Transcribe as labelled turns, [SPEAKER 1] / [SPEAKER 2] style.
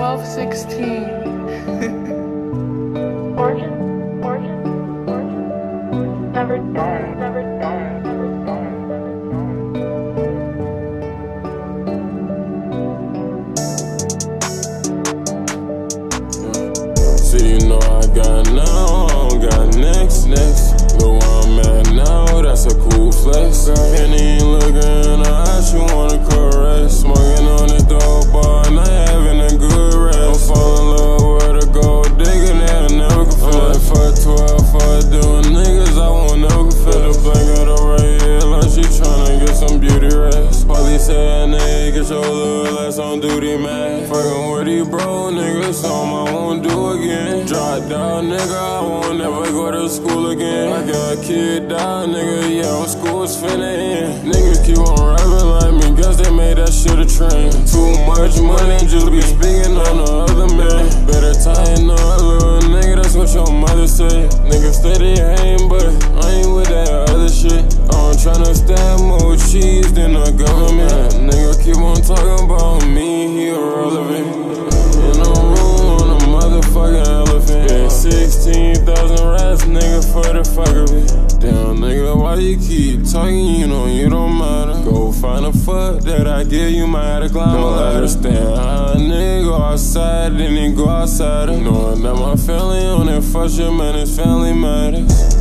[SPEAKER 1] 12, 16.
[SPEAKER 2] Origin, origin, origin. Never die, never die, never die,
[SPEAKER 3] See, you know I got now, I got next, next. Ass on duty, man. Fucking with these bro niggas, something I won't do again. Drop down, nigga, I won't never go to school again. I got a kid down, nigga, yeah, I'm school's finna end. Niggas keep on rapping like me, guess they made that shit a trend. Too much money, just be speaking on the other man. Better tighten up, little nigga, that's what your mother said. Nigga steady hating, but I ain't with that other shit. I'm tryna stab more cheese than the government. The fuck of it. Damn, nigga, why you keep talking? You know you don't matter. Go find a fuck that I give you, my to climb ladder. Understand how a nigga go outside, then he go outside. Knowing that my family on that fuck shit, man, his family matters.